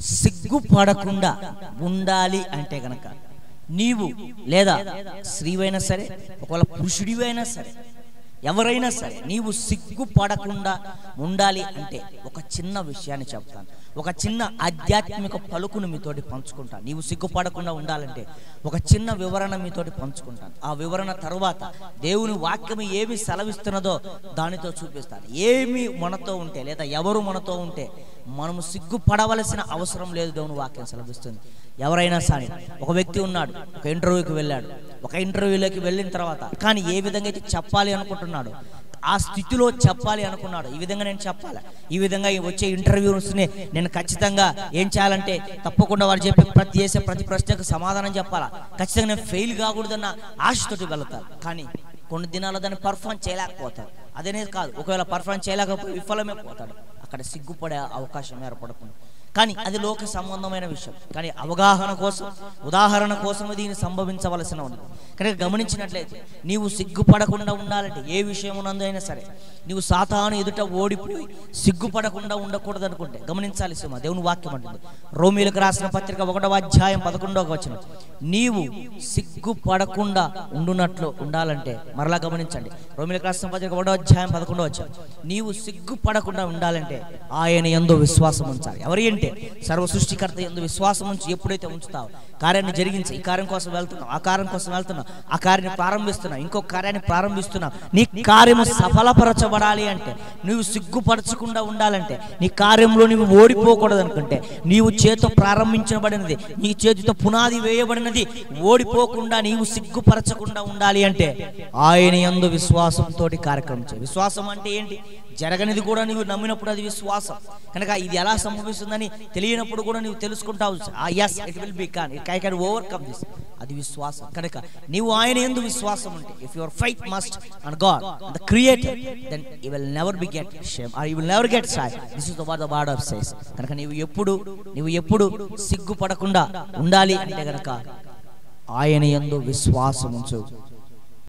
సిగ్గుపడకుండా ఉండాలి అంటే గనక నీవు లేదా స్త్రీవైనా సరే ఒకవేళ పురుషుడివైనా సరే ఎవరైనా సరే నీవు సిగ్గుపడకుండా ఉండాలి అంటే ఒక చిన్న విషయాన్ని చెప్తాను. ఒక చిన్న ఆధ్యాత్మిక పలుకును మీతోటి పంచుకుంటాను నీవు సిగ్గుపడకుండా ఉండాలంటే ఒక చిన్న వివరణ మీతోటి పంచుకుంటాను ఆ వివరణ తర్వాత దేవుని వాక్యం ఏమి సెలవిస్తున్నదో దానితో చూపిస్తాను. ఏమి మనతో ఉంటే లేదా ఎవరు మనతో ఉంటే మనము సిగ్గుపడవలసిన అవసరం లేదు దేవుని వాక్యం సెలవిస్తుంది. ఎవరైనా సరే ఒక వ్యక్తి ఉన్నాడు ఒక ఇంటర్వ్యూకి వెళ్ళాడు ఒక ఇంటర్వ్యూలోకి వెళ్ళిన తర్వాత కానీ ఏ విధంగా అయితే చెప్పాలి అనుకుంటున్నాడు ఆ స్థితిలో చెప్పాలి అనుకున్నాడు. ఈ విధంగా నేను చెప్పాలి? ఈ విధంగా ఈ వచ్చే ఇంటర్వ్యూస్ని నేను ఖచ్చితంగా ఏం చేయాలంటే తప్పకుండా వారు చెప్పే ప్రతి చేసే ప్రతి ప్రశ్నకు సమాధానం చెప్పాలా? ఖచ్చితంగా నేను ఫెయిల్ కాకూడదన్న ఆశతోటి వెళ్తాను. కానీ కొన్ని దినాలు దాన్ని పర్ఫామ్ చేయలేకపోతాడు అదేనే కాదు. ఒకవేళ పర్ఫామ్ చేయలేకపోతే విఫలమే పోతాడు. అక్కడ సిగ్గుపడే అవకాశం ఏర్పడుతుంది. కానీ అది లోక సంబంధమైన విషయం. కానీ అవగాహన కోసం ఉదాహరణ కోసం దీన్ని సంభవించవలసిన ఉంది. కనుక గమనించినట్లయితే నీవు సిగ్గుపడకుండా ఉండాలంటే ఏ విషయమునందైనా సరే నీవు సాతాను ఎదుట ఓడిపోయి సిగ్గుపడకుండా ఉండకూడదు అనుకుంటే గమనించాలి సుమ దేవుని వాక్యం అంటుంది. రోమిలకు రాసిన పత్రిక ఒకటవ అధ్యాయం పదకొండవ వచ్చిన నీవు సిగ్గుపడకుండా ఉండునట్లు ఉండాలంటే మరలా గమనించండి. రోమిలకు రాసిన పత్రిక ఒకటో అధ్యాయం పదకొండవ వచ్చాం నీవు సిగ్గుపడకుండా ఉండాలంటే ఆయన ఎందు విశ్వాసం ఉంచాలి. ఎవరి అంటే సర్వ సృష్టికర్త ఎందు విశ్వాసం ఉంచి ఎప్పుడైతే ఉంచుతావు కార్యాన్ని జరిగించి ఈ కార్యం కోసం వెళ్తున్నావు ఆ కార్యం కోసం వెళ్తున్నావు ఆ కార్యాన్ని ప్రారంభిస్తున్నా ఇంకో కార్యాన్ని ప్రారంభిస్తున్నా. నీ కార్యము సఫలపరచబడాలి అంటే నువ్వు సిగ్గుపరచకుండా ఉండాలంటే నీ కార్యంలో నువ్వు ఓడిపోకూడదు అనుకుంటే నీవు చేతితో ప్రారంభించబడినది నీ చేతితో పునాది వేయబడినది ఓడిపోకుండా నీవు సిగ్గుపరచకుండా ఉండాలి అంటే ఆయన ఎందు విశ్వాసంతో కార్యక్రమం చేయి. విశ్వాసం అంటే ఏంటి? జరగనిది కూడా నీవు నమ్మినప్పుడు అది విశ్వాసం. కనుక ఇది ఎలా సంభవిస్తుందని తెలియనప్పుడు కూడా నీవు తెలుసుకుంటావు. Yes it will be can it I can overcome this అది విశ్వాసం. కనుక నీవు ఆయన ఎందు విశ్వాసం ఉంటే if your fight must and God the creator then you will never be get shame or you will never get shy this is the what the word of size కనుక నీవు ఎప్పుడు నీవు ఎప్పుడు సిగ్గుపడకుండా ఉండాలి అంటే కనుక ఆయన ఎందు విశ్వాసం ఉంచు.